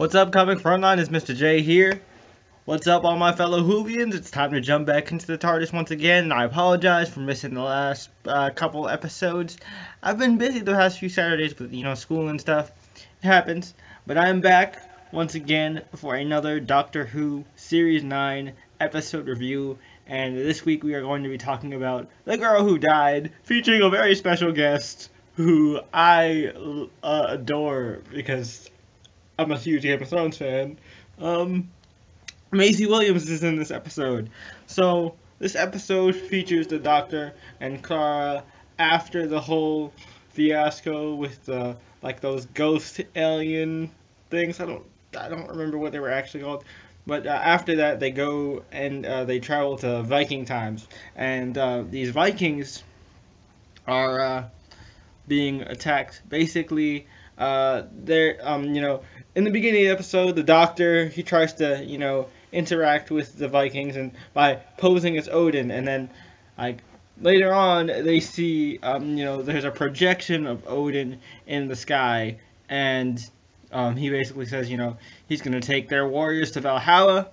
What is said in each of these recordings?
What's up, Comic Frontline? It's Mr. J here. What's up, all my fellow Whovians? It's time to jump back into the TARDIS once again, and I apologize for missing the last uh, couple episodes. I've been busy the past few Saturdays with, you know, school and stuff. It happens. But I am back once again for another Doctor Who Series 9 episode review, and this week we are going to be talking about The Girl Who Died, featuring a very special guest who I uh, adore because I'm a huge Game of Thrones fan. Um, Maisie Williams is in this episode. So this episode features the Doctor and Clara after the whole fiasco with the like those ghost alien things. I don't I don't remember what they were actually called. But uh, after that, they go and uh, they travel to Viking times, and uh, these Vikings are uh, being attacked. Basically, uh, they're um, you know in the beginning of the episode, the Doctor he tries to you know interact with the Vikings and by posing as Odin, and then like later on they see um, you know there's a projection of Odin in the sky, and um, he basically says you know he's gonna take their warriors to Valhalla,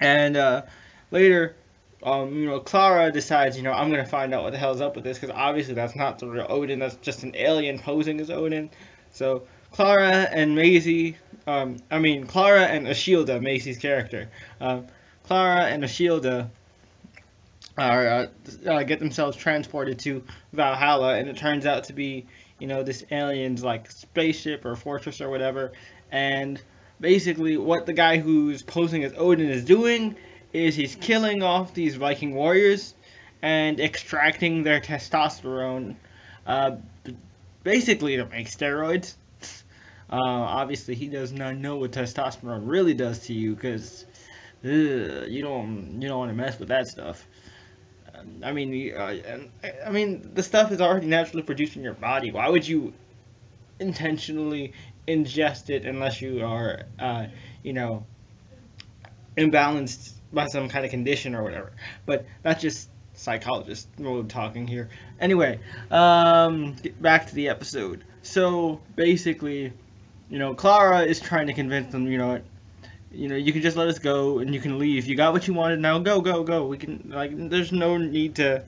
and uh, later. Um, you know, Clara decides, you know, I'm gonna find out what the hell's up with this because obviously that's not the real Odin. That's just an alien posing as Odin. So Clara and Maisie um, I mean, Clara and Ashildr, Maisie's character. Uh, Clara and Ashildr are uh, uh, get themselves transported to Valhalla, and it turns out to be, you know, this alien's like spaceship or fortress or whatever. And basically, what the guy who's posing as Odin is doing is he's killing off these Viking warriors and extracting their testosterone, uh, basically to make steroids. Uh, obviously, he does not know what testosterone really does to you because you don't you don't want to mess with that stuff. I mean, uh, I mean, the stuff is already naturally produced in your body. Why would you intentionally ingest it unless you are, uh, you know, imbalanced by some kind of condition or whatever? But that's just psychologist mode talking here. Anyway, um, back to the episode. So basically, you know, Clara is trying to convince them, you know, you know, you can just let us go and you can leave. You got what you wanted, now go, go, go. We can, like, there's no need to,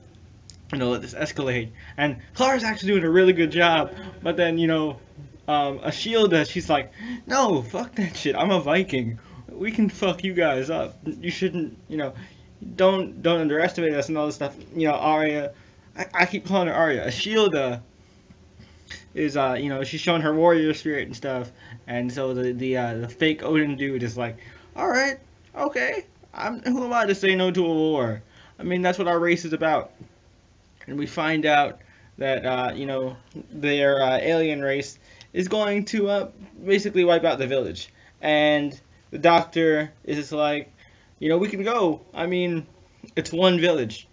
you know, let this escalate. And Clara's actually doing a really good job, but then, you know, um, Ashildr, she's like, no, fuck that shit. I'm a Viking. We can fuck you guys up. You shouldn't, you know, don't don't underestimate us and all this stuff. You know, Arya, I, I keep calling her Arya. Ashilda is uh you know she's showing her warrior spirit and stuff, and so the the uh, the fake Odin dude is like, all right, okay, I'm who am I to say no to a war? I mean that's what our race is about, and we find out that uh, you know their uh, alien race is going to uh, basically wipe out the village, and the doctor is just like, you know we can go. I mean, it's one village.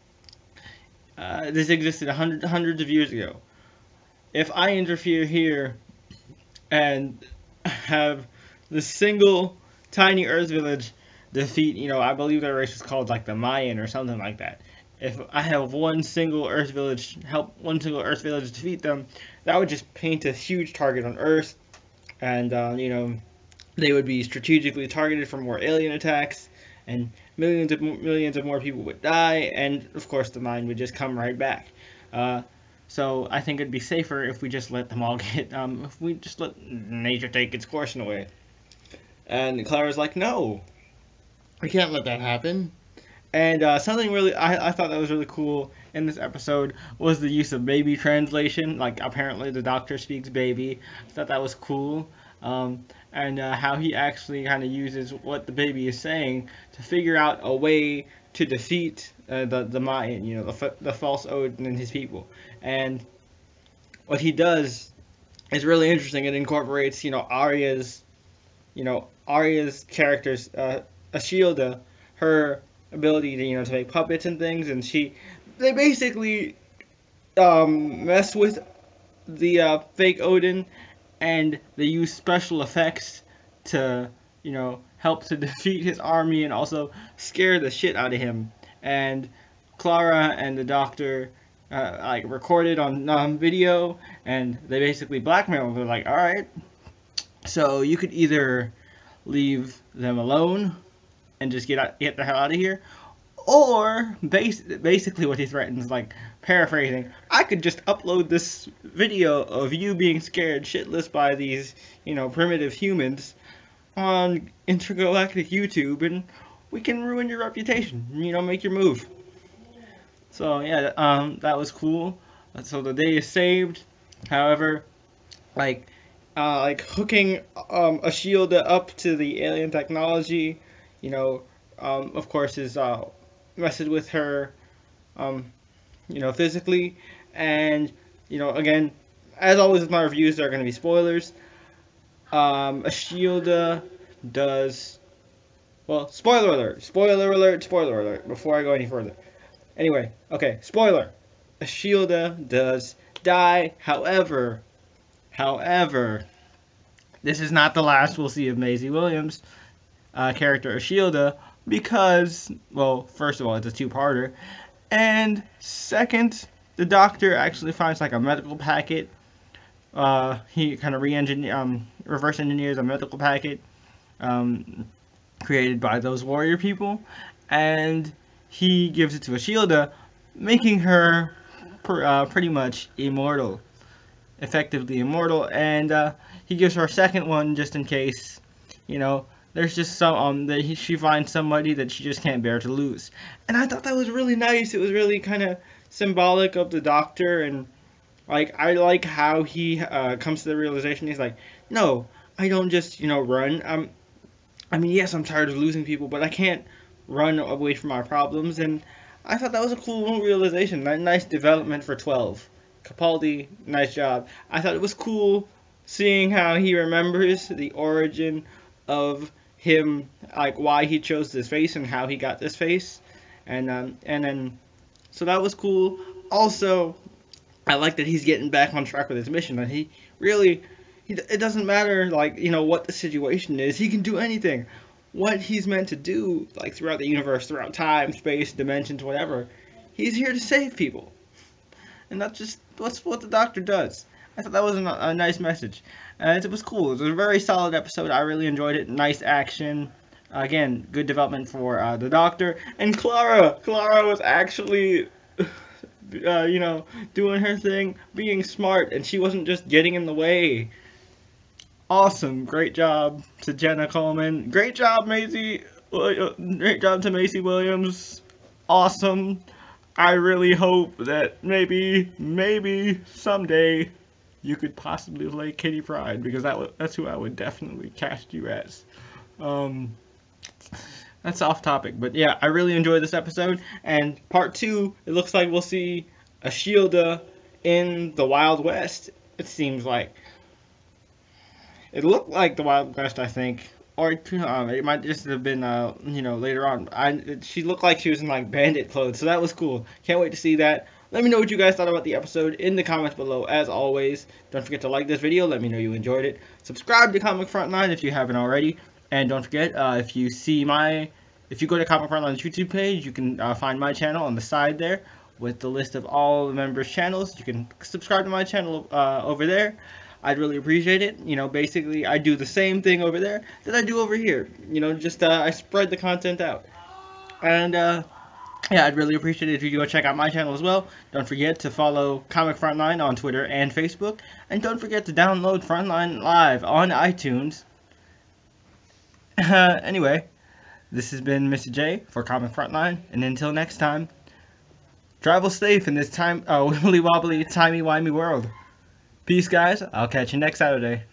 Uh, this existed hundred, hundreds of years ago if I interfere here and have the single tiny Earth village defeat, you know, I believe their race was called like the Mayan or something like that. If I have one single Earth village help one single Earth village defeat them, that would just paint a huge target on Earth, and uh, you know, they would be strategically targeted for more alien attacks, and millions of millions of more people would die, and of course the mine would just come right back. Uh, so I think it'd be safer if we just let them all get, um, if we just let nature take its course in a way. And Clara's like, no, we can't let that happen. And uh, something really, I, I thought that was really cool in this episode was the use of baby translation. Like, apparently the doctor speaks baby. I thought that was cool. Um, and uh, how he actually kind of uses what the baby is saying to figure out a way to defeat uh, the the Mayan, you know, the, the false Odin and his people. And what he does is really interesting. It incorporates, you know, Arya's, you know, Arya's characters, uh, Ashildr, her ability to, you know, to make puppets and things, and she, they basically um, mess with the uh, fake Odin, and they use special effects to, you know, help to defeat his army and also scare the shit out of him. And Clara and the Doctor uh, like recorded on um, video, and they basically blackmail them. They're like, all right, so you could either leave them alone and just get out, get the hell out of here. Or base, basically what he threatens, like paraphrasing, I could just upload this video of you being scared shitless by these, you know, primitive humans on intergalactic YouTube and we can ruin your reputation, you know, make your move. So yeah, um, that was cool. So the day is saved. However, like, uh, like hooking um, a shield up to the alien technology, you know, um, of course, is uh, messing with her, um, you know, physically. And you know, again, as always with my reviews, there are going to be spoilers. Um, Ashildr does well, spoiler alert, spoiler alert, spoiler alert, before I go any further. Anyway, okay, spoiler. Ashildr does die, however, however, this is not the last we'll see of Maisie Williams' uh, character Ashildr, because, well, first of all, it's a two-parter, and second, the doctor actually finds like a medical packet. Uh, he kind of re-engineer, um, reverse engineers a medical packet um, created by those warrior people, and he gives it to Ashildr, making her pr- uh, pretty much immortal, effectively immortal, and uh, he gives her a second one just in case, you know, there's just some um that he, she finds somebody that she just can't bear to lose, and I thought that was really nice. It was really kind of symbolic of the Doctor, and like I like how he uh, comes to the realization. He's like, no, I don't just you know run. I'm I mean, yes, I'm tired of losing people, but I can't run away from my problems. And I thought that was a cool realization. Nice development for 12. Capaldi, nice job. I thought it was cool seeing how he remembers the origin of him, like why he chose this face and how he got this face, and um, and then so that was cool. Also, I like that he's getting back on track with his mission. That he really it doesn't matter like you know what the situation is. He can do anything. What he's meant to do, like throughout the universe, throughout time, space, dimensions, whatever, he's here to save people, and that's just that's what the Doctor does. I thought that was a, a nice message, and it was cool. It was a very solid episode. I really enjoyed it. Nice action. Again, good development for uh, the Doctor and Clara. Clara was actually. Uh, you know, doing her thing, being smart, and she wasn't just getting in the way awesome. Great job to Jenna Coleman. Great job, Maisie. Great job to Maisie Williams. Awesome. I really hope that maybe, maybe someday you could possibly play Kitty Pryde because that that's who I would definitely cast you as. Um, that's off topic, but yeah, I really enjoyed this episode. And part two, it looks like we'll see Ashildr in the Wild West. It seems like it looked like the Wild West, I think, or um, it might just have been, uh, you know, later on. I she looked like she was in like bandit clothes, so that was cool. Can't wait to see that. Let me know what you guys thought about the episode in the comments below. As always, don't forget to like this video. Let me know you enjoyed it. Subscribe to Comic Frontline if you haven't already, and don't forget uh, if you see my, if you go to Comic Frontline's YouTube page, you can uh, find my channel on the side there with the list of all the members' channels. You can subscribe to my channel uh, over there. I'd really appreciate it. You know, basically, I do the same thing over there that I do over here. You know, just uh, I spread the content out. And, uh, yeah, I'd really appreciate it if you go check out my channel as well. Don't forget to follow Comic Frontline on Twitter and Facebook. And don't forget to download Frontline Live on iTunes. Uh, anyway, this has been Mr. J for Comic Frontline. And until next time, travel safe in this time, uh, wibbly wobbly, timey wimey world. Peace, guys. I'll catch you next Saturday.